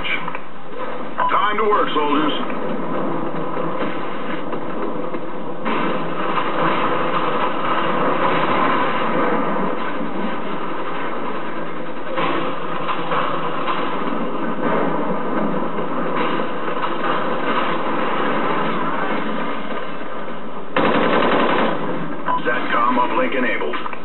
Deathmatch. Time to work, soldiers. SATCOM uplink enabled.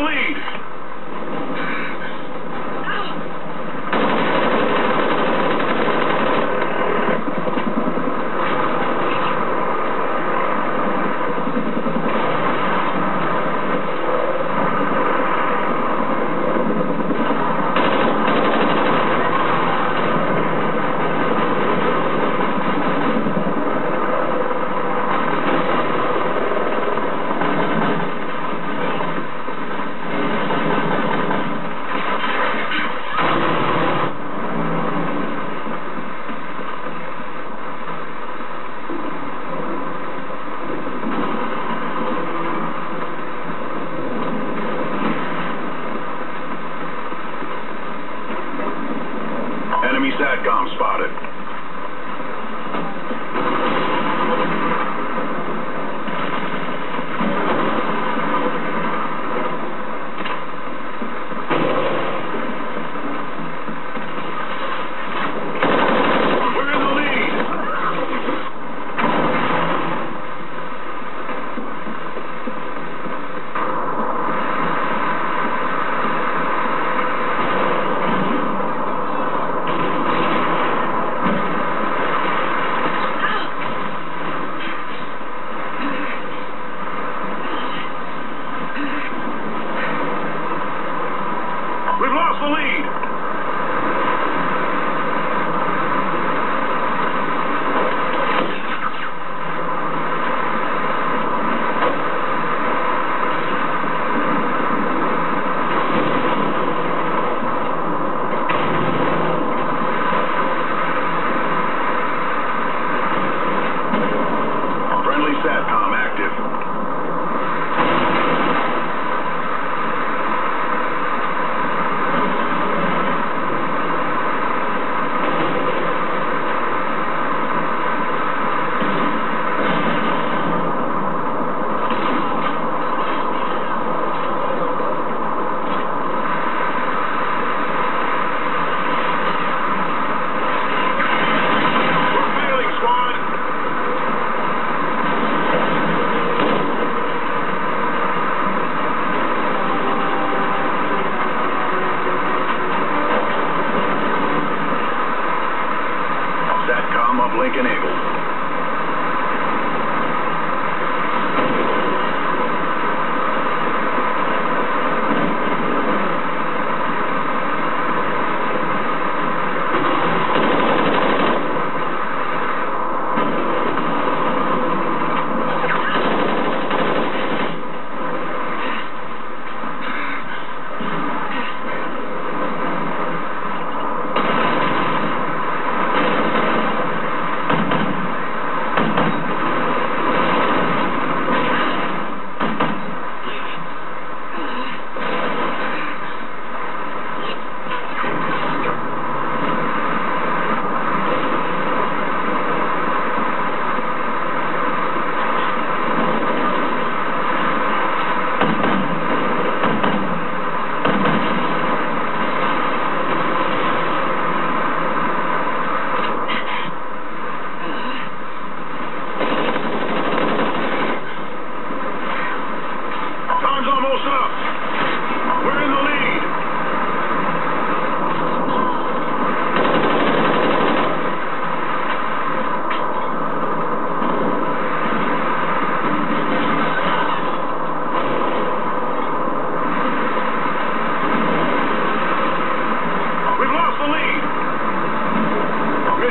lead.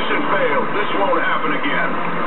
Mission failed. This won't happen again.